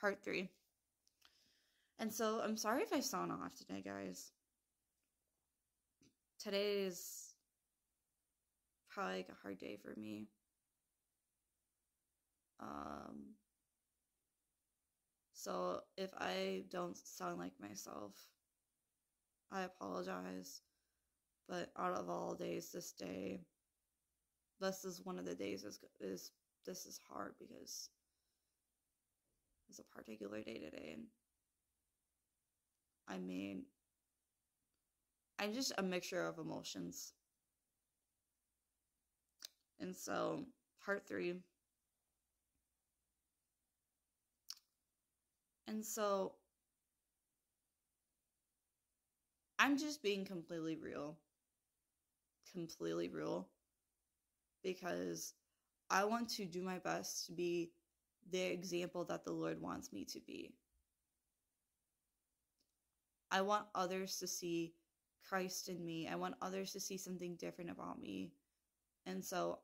part three. And so I'm sorry if I sound off today, guys. Today is probably like a hard day for me. Um, so if I don't sound like myself, I apologize. But out of all days, this day, this is one of the days is is this is hard because it's a particular day today, and I mean, I'm just a mixture of emotions. And so, part three. And so, I'm just being completely real. Completely real. Because I want to do my best to be the example that the Lord wants me to be. I want others to see Christ in me. I want others to see something different about me. And so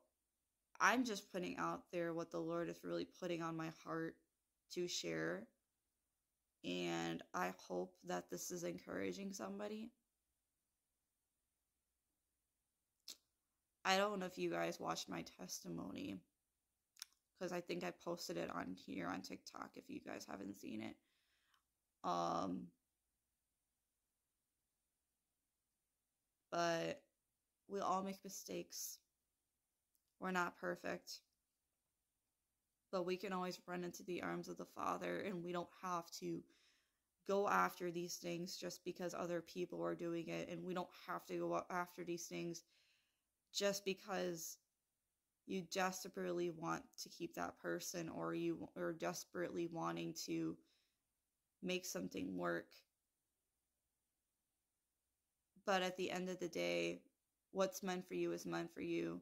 I'm just putting out there what the Lord is really putting on my heart to share. And I hope that this is encouraging somebody. I don't know if you guys watched my testimony because I think I posted it on here on TikTok if you guys haven't seen it. Um but we all make mistakes. We're not perfect. But we can always run into the arms of the Father, and we don't have to go after these things just because other people are doing it. And we don't have to go after these things just because you desperately want to keep that person or you are desperately wanting to make something work but at the end of the day, what's meant for you is meant for you.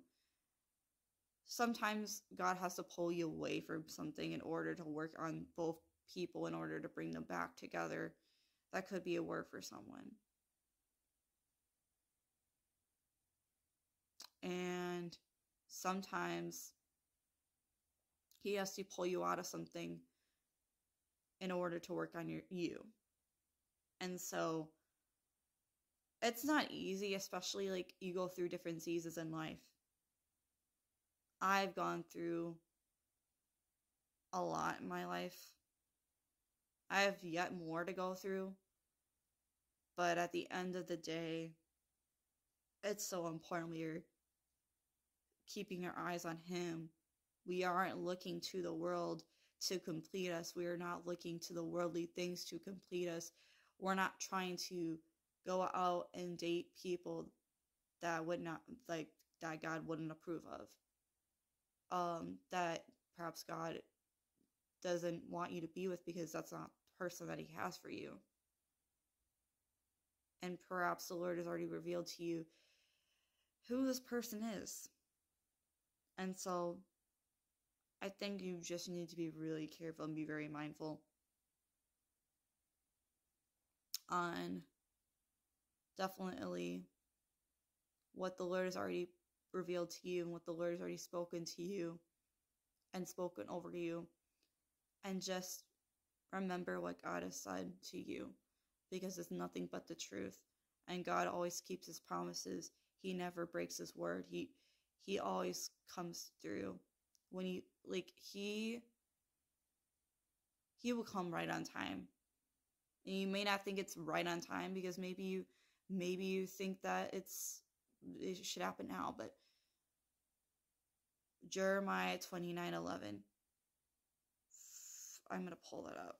Sometimes God has to pull you away from something in order to work on both people in order to bring them back together. That could be a word for someone. And sometimes he has to pull you out of something in order to work on your you. And so it's not easy, especially like you go through different seasons in life. I've gone through a lot in my life. I have yet more to go through. But at the end of the day, it's so important we are keeping our eyes on Him. We aren't looking to the world to complete us. We are not looking to the worldly things to complete us. We're not trying to go out and date people that would not like that God wouldn't approve of. Um, that perhaps God doesn't want you to be with because that's not the person that He has for you. And perhaps the Lord has already revealed to you who this person is. And so I think you just need to be really careful and be very mindful on definitely what the Lord has already revealed to you and what the Lord has already spoken to you and spoken over you. And just remember what God has said to you because it's nothing but the truth. And God always keeps his promises. He never breaks his word. He he always comes through. When he like he he will come right on time. And you may not think it's right on time because maybe you maybe you think that it's it should happen now, but Jeremiah 29 11. I'm going to pull that up.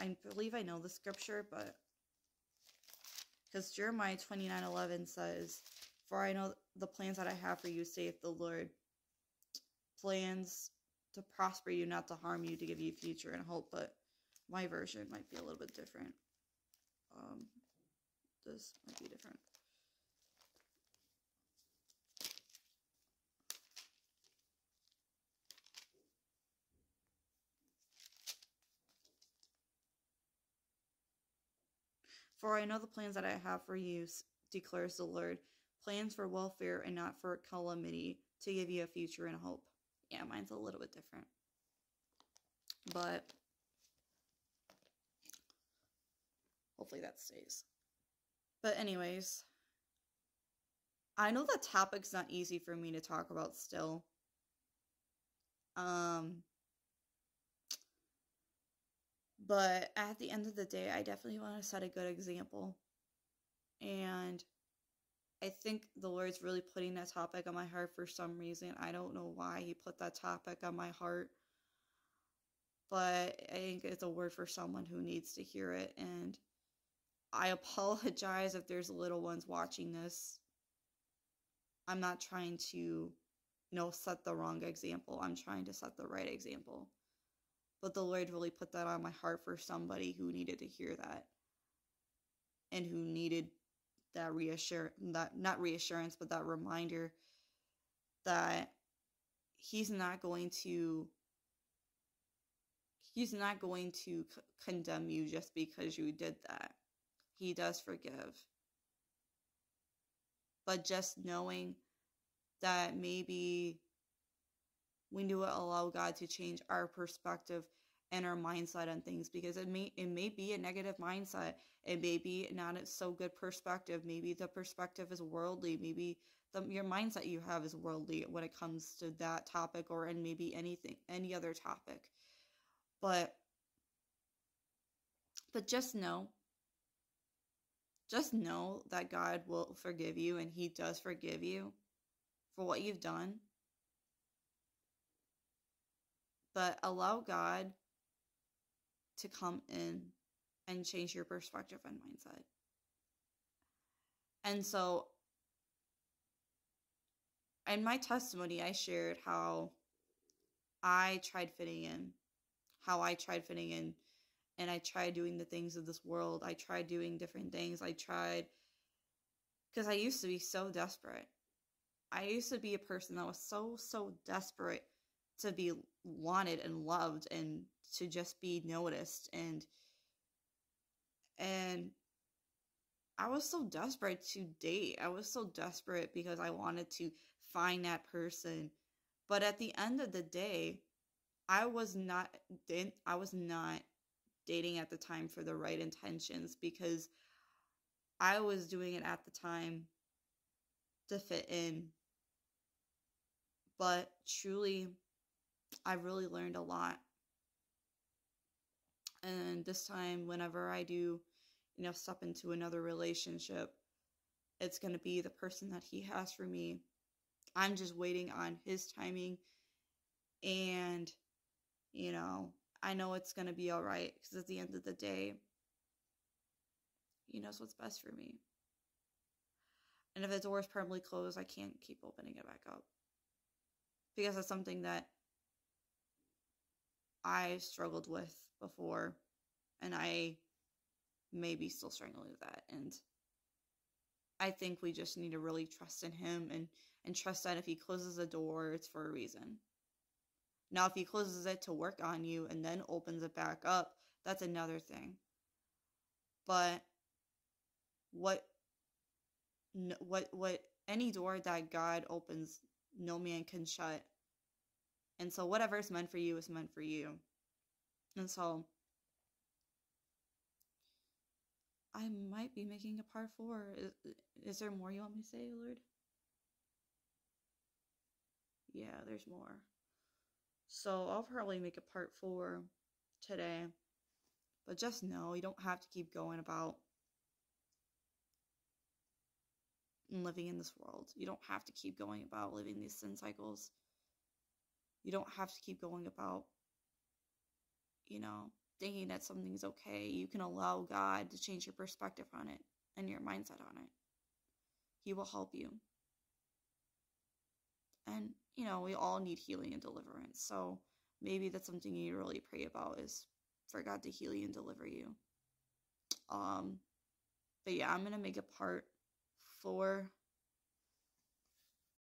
I believe I know the scripture, but because Jeremiah 29 11 says, For I know the plans that I have for you, saith the Lord. Plans to prosper you, not to harm you, to give you future and hope. But my version might be a little bit different. Um, this might be different. For I know the plans that I have for you, declares the Lord plans for welfare and not for calamity, to give you a future and hope. yeah, mine's a little bit different. But hopefully that stays. But anyways, I know that topic's not easy for me to talk about still. Um but at the end of the day, I definitely want to set a good example. And I think the Lord's really putting that topic on my heart for some reason. I don't know why He put that topic on my heart. But I think it's a word for someone who needs to hear it. And I apologize if there's little ones watching this. I'm not trying to, you know, set the wrong example. I'm trying to set the right example. But the Lord really put that on my heart for somebody who needed to hear that and who needed that reassure that not reassurance but that reminder that he's not going to he's not going to c- condemn you just because you did that. He does forgive. But just knowing that maybe we need to allow God to change our perspective and our mindset on things because it may it may be a negative mindset. It may be not a so good perspective. Maybe the perspective is worldly. Maybe the your mindset you have is worldly when it comes to that topic or and maybe anything any other topic. But but just know just know that God will forgive you and he does forgive you for what you've done but allow God to come in and change your perspective and mindset. And so, in my testimony, I shared how I tried fitting in, how I tried fitting in, and I tried doing the things of this world. I tried doing different things. I tried, because I used to be so desperate. I used to be a person that was so, so desperate to be wanted and loved and to just be noticed and and I was so desperate to date. I was so desperate because I wanted to find that person. But at the end of the day, I was not I was not dating at the time for the right intentions because I was doing it at the time to fit in. But truly I really learned a lot. And this time, whenever I do, you know, step into another relationship, it's going to be the person that he has for me. I'm just waiting on his timing. And, you know, I know it's going to be all right because at the end of the day, he knows what's best for me. And if the door is permanently closed, I can't keep opening it back up. Because it's something that I struggled with before, and I may be still struggling with that. And I think we just need to really trust in Him and and trust that if He closes a door, it's for a reason. Now, if He closes it to work on you and then opens it back up, that's another thing. But what what what any door that God opens, no man can shut. And so whatever is meant for you is meant for you. And so I might be making a part four. Is, is there more you want me to say, Lord? Yeah, there's more. So I'll probably make a part four today. But just know you don't have to keep going about living in this world. You don't have to keep going about living these sin cycles. You don't have to keep going about, you know, thinking that something's okay. You can allow God to change your perspective on it and your mindset on it. He will help you. And, you know, we all need healing and deliverance. So maybe that's something you really pray about is for God to heal you and deliver you. Um, but yeah, I'm gonna make a part four